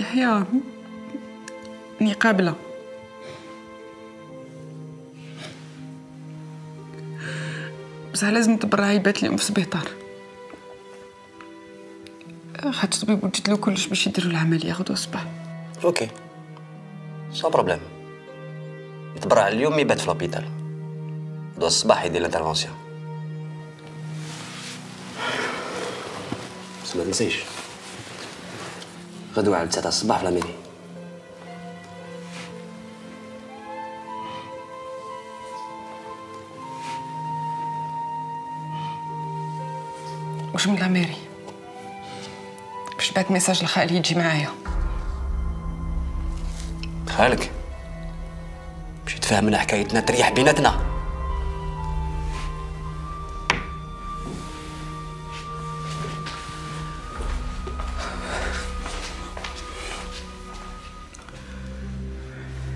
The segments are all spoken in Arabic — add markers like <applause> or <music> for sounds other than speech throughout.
يحيى اني قابله بصح لازم تبرع يبات اليوم في السبيطار. خاطر الطبيب وجد له كلش باش يديروا العملية غدوة الصباح. okay. sans problème. يتبرع اليوم يبات في l'hôpital غدوة الصباح يدير ال intervention. بس ما تنسيش. غدوة على 9 الصباح في لاميني واش من لاميري باش بعت ميساج لخالي يجي معايا. خالك باش يتفاهمنا حكايتنا تريح بيناتنا.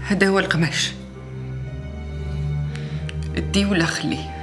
هذا هو القماش. ادي ولا خليه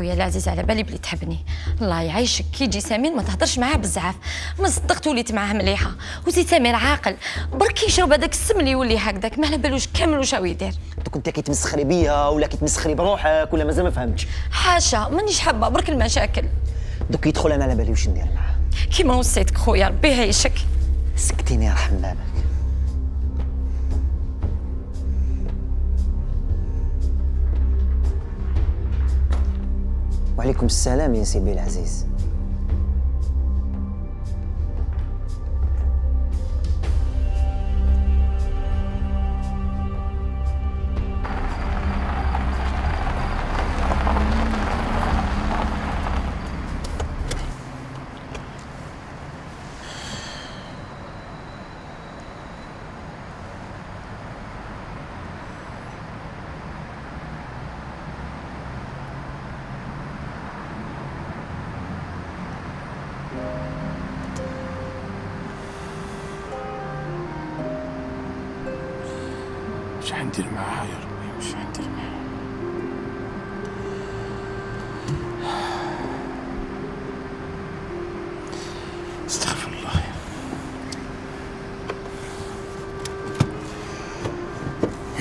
خويا العزيز على بالي بلي تحبني. الله يعيشك. كي يجي سمير ما تهضرش معاه بزاف. ما صدقت وليت معاه مليحة. وزيد سمير عاقل. برك يشرب هذاك السم اللي يولي هكذاك ما على بالوش كامل واش هو يدير. دوك انت كيتمسخري بيا ولا كيتمسخري بروحك ولا مازال ما فهمتش. حاشا مانيش حابة. برك المشاكل. دوك يدخل أنا على بالي واش ندير معاه. كيما وصيتك خويا ربي يعيشك. سكتيني يرحم بابك وعليكم السلام يا سيدي العزيز.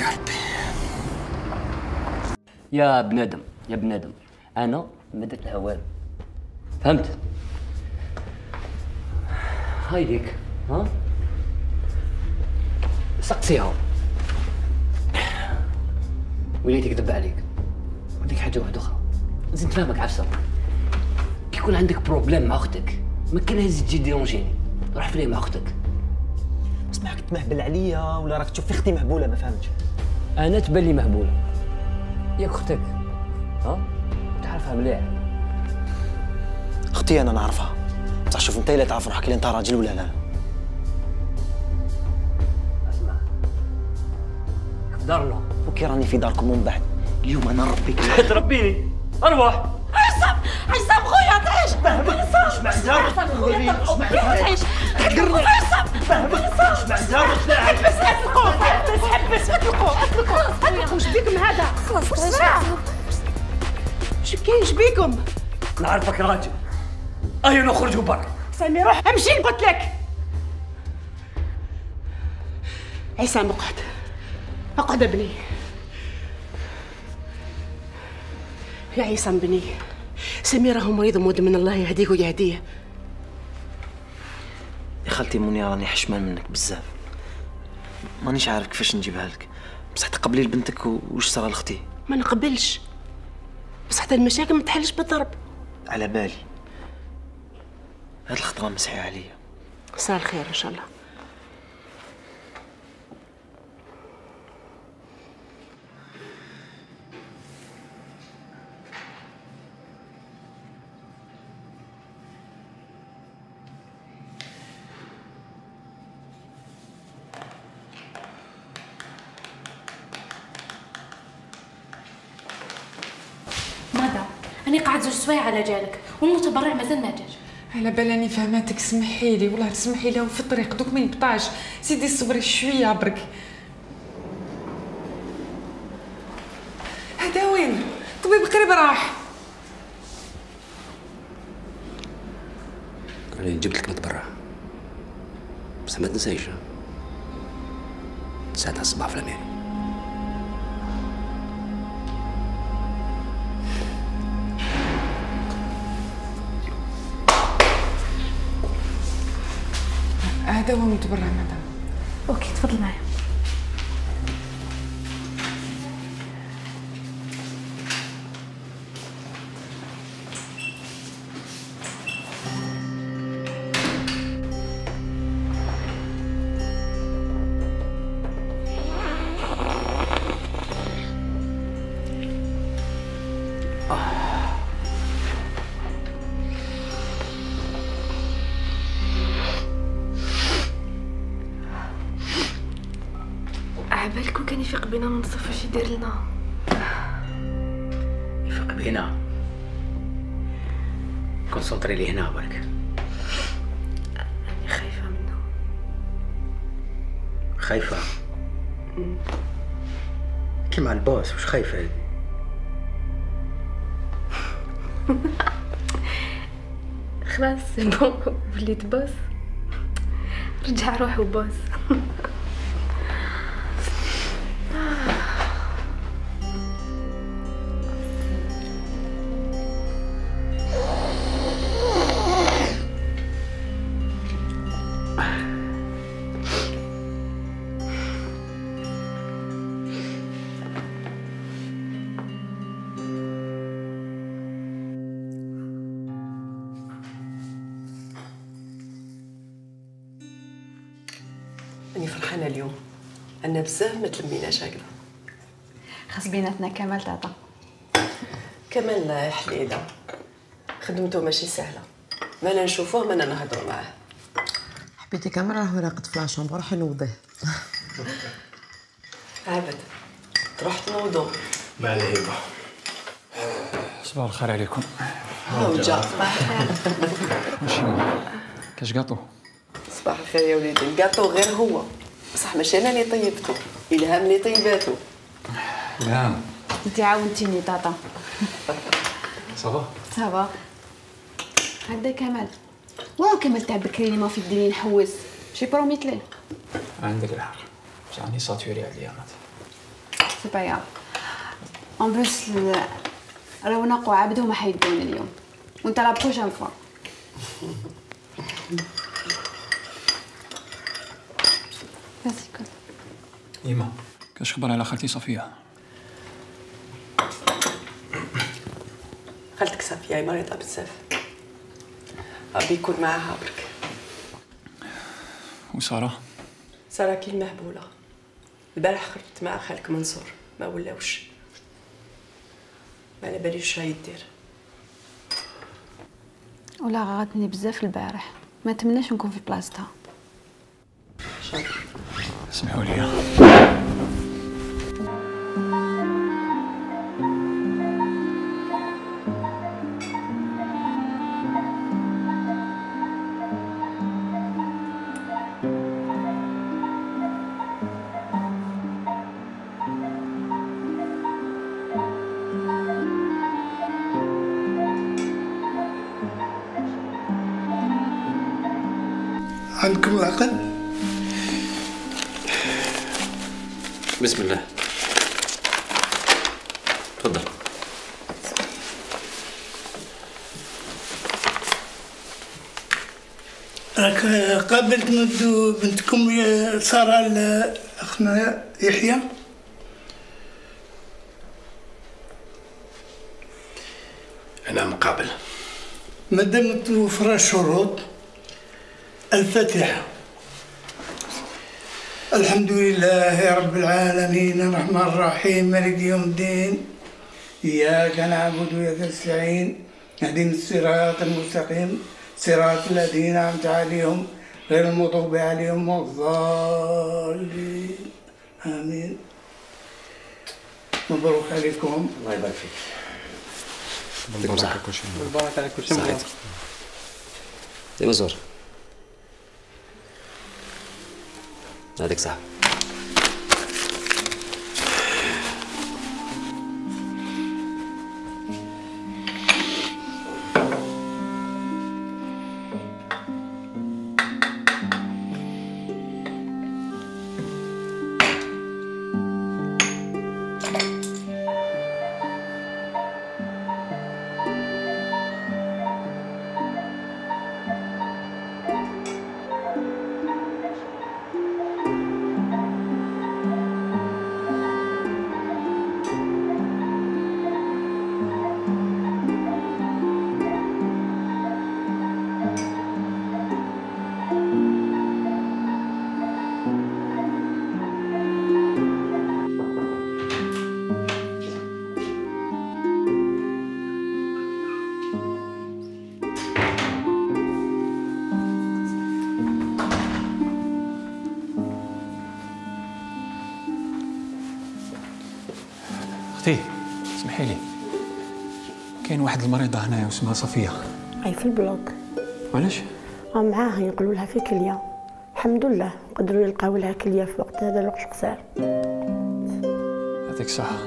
يا ربي يا بنادم يا بنادم أنا ما درت لها والو. فهمت؟ هاي ليك ها؟ سقسيها. وليت يكذب عليك. وديك حاجة واحدة أخرى. لازم نفهمك عفسة. كي يكون عندك problème مع أختك ما كان لازم تجي déranger ني. روح فيه مع أختك؟ سمعك تمهبل عليا ولا راك تشوف في أختي مهبولة ما فهمتش. أنا تبان لي مهبولة. ياك أختك. ها؟ تعرفها مليح. أختي أنا نعرفها. بصح شوف أنت اللي تعرف روحك اللي أنت راجل ولا لا؟ أسمع. في دارنا وكي راني في داركم ومن بعد. اليوم أنا نربيك تربيني أروح. عصام عصام خويا تعيش عصام. عصام خويا تعيش عصام عصام حبس حبس حبس الخوف واش بيكم هذا؟ خلاص واش كاين بيكم؟ نعرفك راجل ايا نخرجوا برا سامي روح امشي قلت لك عصام اقعد اقعد ابني يا عصام بني سمير راهو مريض ومدمن الله يهديك ويهديه يا خالتي منيا راني حشمان منك بزاف. مانيش عارف كيفاش نجيبها لك. بصح تقبلي لبنتك و- وش صرا لأختي؟ ما نقبلش. بس حتى المشاكل ما تحلش بالضرب. على بالي. هاد الخطرة مسحي عليا. صار خير إن شاء الله. أنا قاعد زوج سوايع على جالك والمتبرع مازال ما جاش. على بالاني فهماتك سمحي لي والله تسمحي له في الطريق دوك ما يبطاش سيدي صبري شوية برك هذا وين؟ طبيب قريب راح. أنا جبت لك متبرع بس ما تنسايش ها؟ ساعتها الصباح في الاميري هذا هو متبرع مدام أوكي تفضل معايا يفيق بينا ونصف واش يدير لنا. يفق بينا. concentre لي هنا برك. راني خايفة منه. خايفة؟ كيما ال boss وش خايفة هذه؟ <laughs> خلاص c'est <laughs> bon وليت boss رجع روح وباص <laughs> راني فرحانة اليوم. عندنا بزاف ما تلميناش هكذا. خاص بيناتنا كمال تاتا كمال حليله خدمته ماشي سهلة. ما نشوفوه ما نهضروا معاه. حبيتي كامل راه راقد في لاشومبر روحي نوضيه. <laughs> عبد تروح تنوضو. مع الهيبة صباح الخير عليكم. هاو جا صباح ماشي. كاش قاطو؟ صباح الخير يا وليدي. الكاطو غير هو. بصح ماشي أنا اللي طيبته. الهام اللي طيباتو نعم. أنت عاونتيني تاتا صافا صافا هدا كمال. واه كمال تاع بكري اللي ما في الدنيا نحوس. شي بروميت ليه عندك الحق. جاني ساتوري عليا سي با ياب اون بلوس رونق وعبد هما حيدون اليوم وانت لا بروشان فوا بس كل ايما كاش خبر على خالتي صفيه خالتك صافيه هي مريضه بزاف ربي يكون معاها برك وساره ساره كي المهبوله البارح خرجت مع خالك منصور ما ولاوش ما على باليش شنو يدير ولا غاضني بزاف البارح ما تمناش نكون في بلاصتها اسمحوا لي بسم الله. تفضل. راك قابلت ندو بنتكم يا سارة لأخنا يحيى؟ أنا مقابل. مادام توفر الشروط الفاتحة. الحمد لله رب العالمين الرحمن الرحيم مالك يوم الدين. إياك نعبد وإياك نستعين. اهدنا الصراط المستقيم. صراط الذين أنعمت عليهم غير المغضوب عليهم ولا الضالين. آمين. مبروك عليكم. الله يبارك فيك. مبروك على كل شيء مبارك على كل شيء زور Alexa. واحد المريضة هنايا واسمها صفية. هاي في البلوك. علاش آه معاها ينقلوا لها في كلية. الحمد لله قدروا يلقاو لها كلية في وقت هذا الوقت قصير يعطيك الصحة.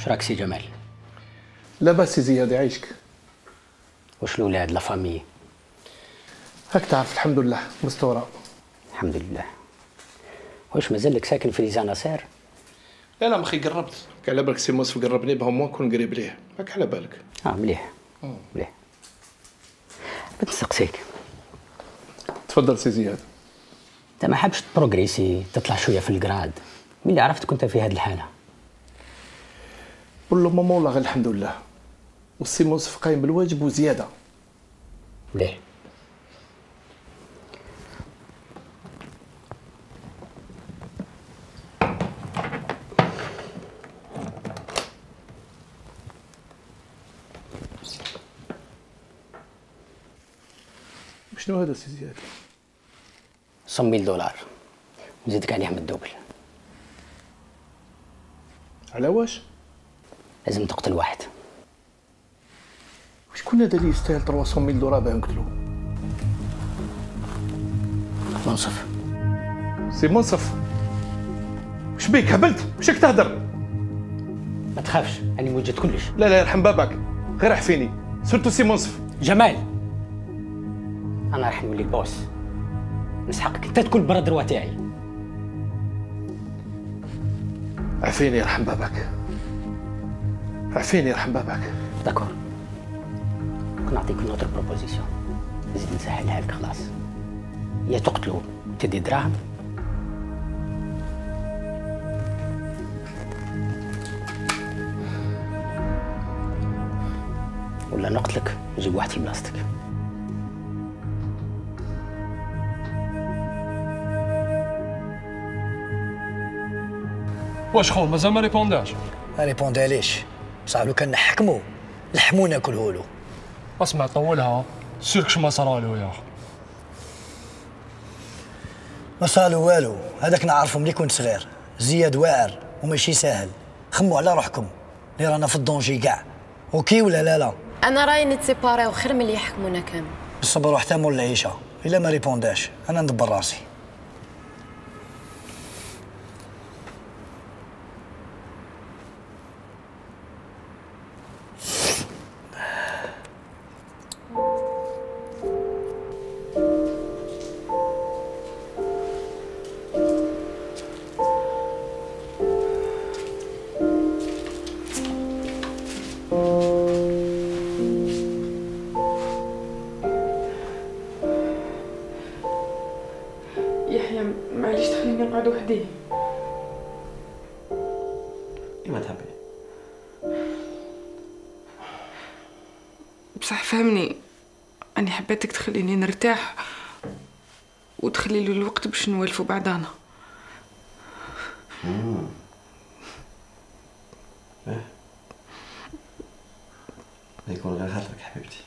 واش راك سي جمال. لاباس سي زياد يعيشك. واش الاولاد la famille؟ هاك تعرف الحمد لله مستورة الحمد لله. واش مازال لك ساكن في ليزانا سير لا لا مخي قربت. على بالك سي موسف قربني باه au moins كون قريب ليه. هاك على بالك. آه مليح. مليح. بتسقسيك. تفضل سي زياد. انت ما حبش ت progresser تطلع شوية في ال grade من اللي عرفتك كنت في هذه الحالة؟ قول له ماما والله غير الحمد لله. والسي موسف قايم بالواجب وزيادة. ليه؟ شنو هذا سي زياد؟ 100 دولار. نزيدك عليهم ال double على واش؟ لازم تقتل واحد. شكون هذا اللي يستاهل 300 دولار باه نقتلو؟ منصف سي منصف واش بيك؟ هبلت. واش تهدر؟ ما تخافش أنا موجد كلش. لا لا يرحم باباك. غير اعفيني surtout سي منصف جمال. أنا راح نولي ال boss. نسحقك أنت تكون bras تاعي عفيني يرحم باباك. عفيني يرحم باباك؟ d'accord. كون نعطيك une autre proposition نزيد نسهلها لك خلاص. يا تقتلو. تدي دراهم. ولا نقتلك نجيب واحد في بلاصتك. واش خو مازال ما ريبونداش ما ريبونداليش بصح لو كان نحكمو لحمو ناكلهولو له. اسمع طولها. سيرك ما صرالو يا أخي. ما صالو والو. هذاك نعرفو ملي كنت صغير. زياد واعر وماشي ساهل. خمو على روحكم. اللي رانا في ال danger كاع. okay ولا لا لا؟ أنا رايي نت séparer و خير من اللي يحكمونا كامل. بالصبر واحتموا العيشة. إلا ما répond اش. أنا ندبر راسي. تخليني نقعد وحدي كيما تحبي بصح فهمني أني حبيتك تخليني نرتاح وتخلي لي الوقت باش نوالفوا بعضانا مم. إيه. يكون غير خاطرك حبيبتي.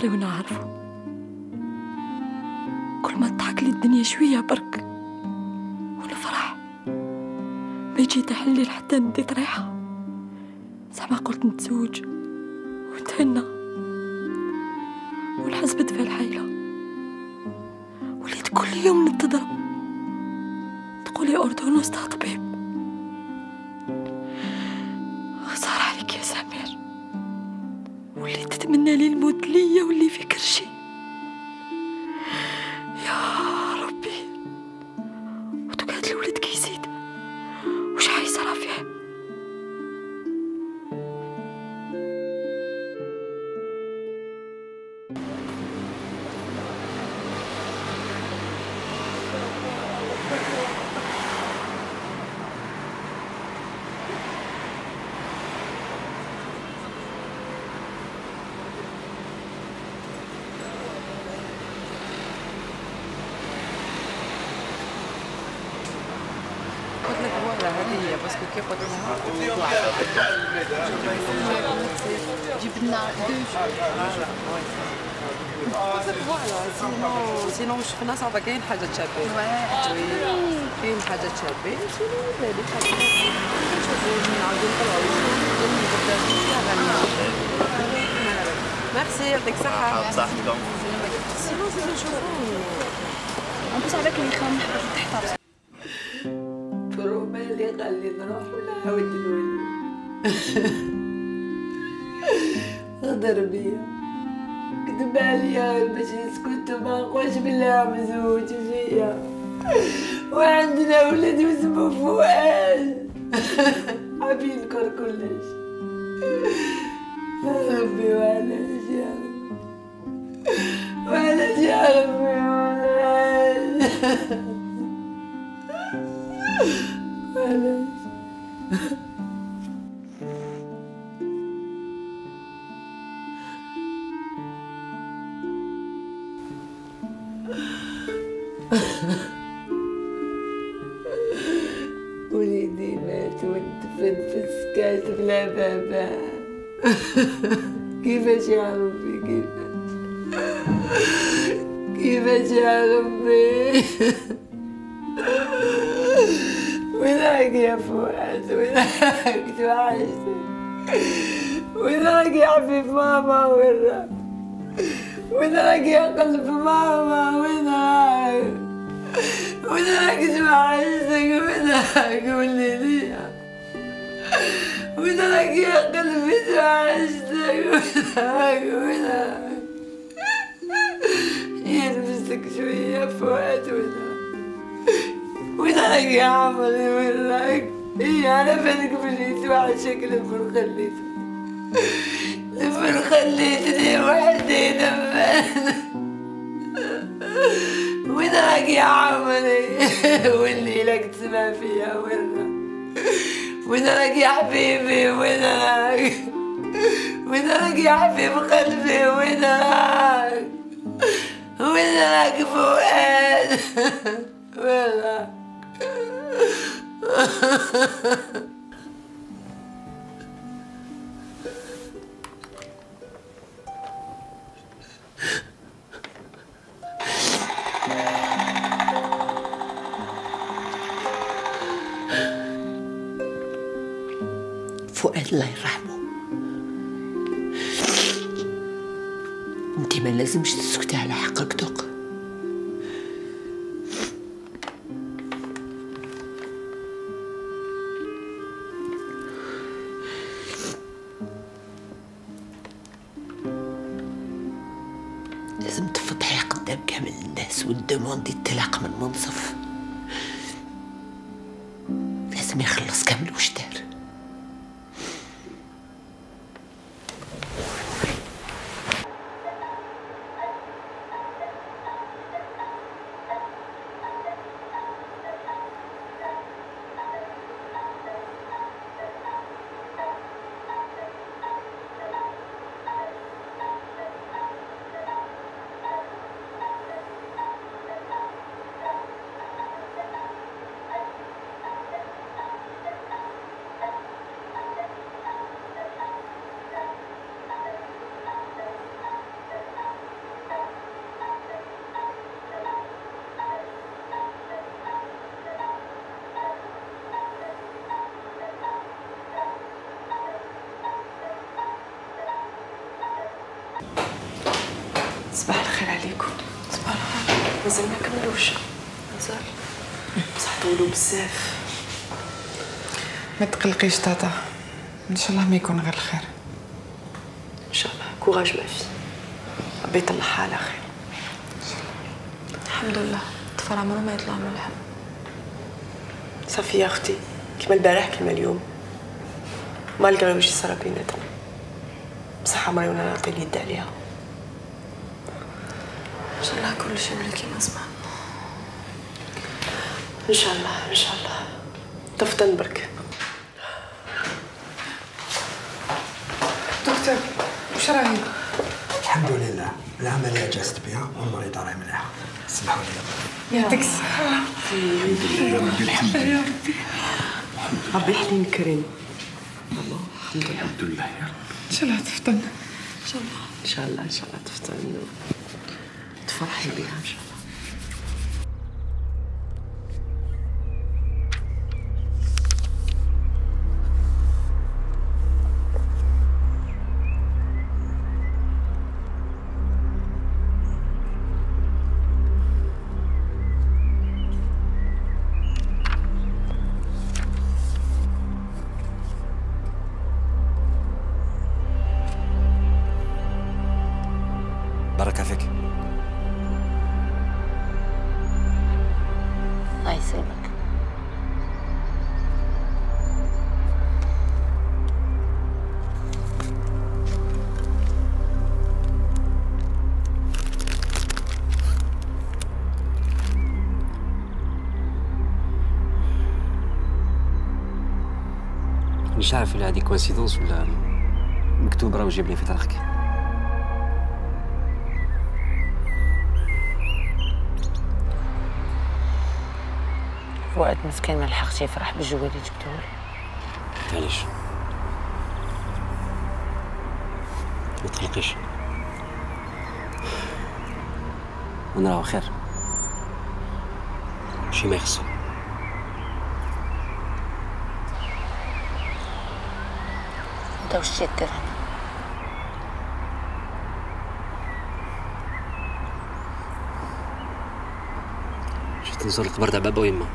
سهري وأنا كل ما تضحك لي الدنيا شوية برك. والفرح ما يجي تحلي حتى نديت ريحة. زعما قلت نتزوج. تتمنى لي الموت ليا واللي في كرشي هي باسكو كي قلنا جيب لنا دو قلت لك فوالا سينو سينو شفنا صافا كاين حاجة تشابين وي كاين حاجة تشابين سينو بالي حاجة نشوفو نعاودو نطلعو ميرسي يعطيك الصحة بصحتكم سينو زيدو نشوفو en plus على بالك اللي خام تحت بروما نروح ولا عاود نولي غدر بيا كذب عليا باش يسكت وما نقولش بالله مزوج فيا. وعندنا ولد اسمه فؤاد. <laughs> حاب ينكر كلش. ربي وعلاش يا ربي وعلاش يا ربي وعلاش وعلاش <laughs> يا ربي كيفاش كيفاش يا ربي وينك يا فؤاد وينك توحشتني وينك يا حبيب ماما وينك وينك يا قلب ماما وينك وينك توحشتك وينك قولي لي وينك يا قلبي توحشتك وينك يلبسك شوية وينك يا عمري وينك إيه أنا بالك بلي توحشك لفن خليتني لفن خليتني وحدي نفان وينك يا عمري واللي لك تسمع فيها وينك وينك يا حبيبي وينك وينك يا حبيب قلبي؟ وينك وينك فؤاد؟ <laughs> وينك <laughs> مازال ما كملوش مازال بصح طولوا بزاف. ما تقلقيش تاتا إن شاء الله ما يكون غير الخير. إن شاء الله. كوراج ما في ربي يطلعها على خير. الحمد لله. الطفل عمره ما يطلع من الحم صافي يا أختي. كيما البارح كيما اليوم. مالغري واش صرا بيناتنا بصح عمري وأنا نعطي اليد عليها. ان شاء الله كل شيء ولا كيما سمعنا إن شاء الله إن شاء الله. تفطن برك. دكتور واش راهي الحمد لله. العملية جازت بها والمريضة راهي مليحة سمحوا لي. يعطيك الصحة. الحمد لله. يا ربي. ربي يحليم كريم. الحمد لله. الحمد لله يا رب. إن شاء الله تفطن إن شاء الله إن شاء الله ان شاء الله تفطن تفرحي بها إن شاء الله. بركة فيك. يسلمك مش عارف هذه كوانسيدونس ولا مكتوب راه وجيب لي في طريقك. فؤاد مسكين ما لحقش يفرح بالجو اللي جبتوه معليش ما تقلقيش. أنا راهو خير. شي ما يخصو. انت وش جيت دير هنا؟ جيت نزور القبر تاع بابا ويما.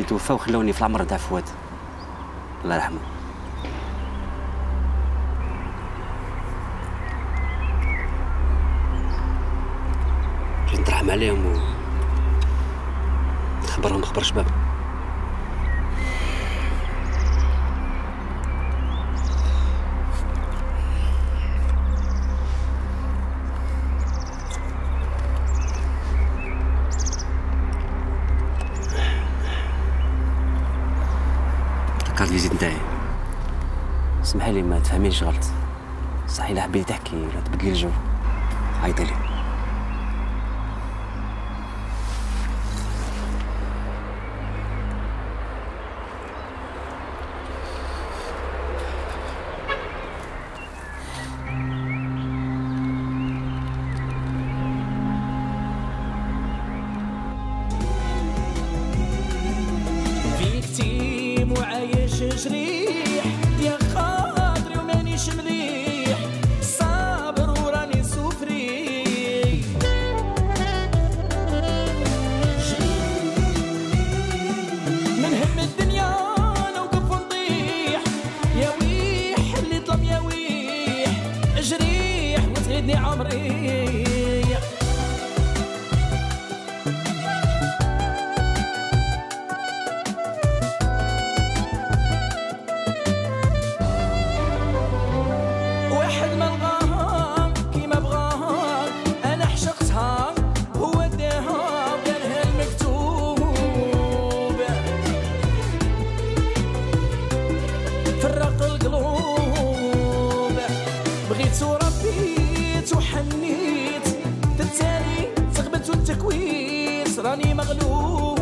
كي توفى وخلوني في العمر تاع فؤاد الله يرحمه. جيت نترحم عليهم و نخبرهم خبر شباب. كارت فيزيت نتاعي. اسمحي لي ما تفهمينش غلط. صح إلا حبيتي تحكي ولا تبدلي الجو. عيطي لي. Shri sarani magalu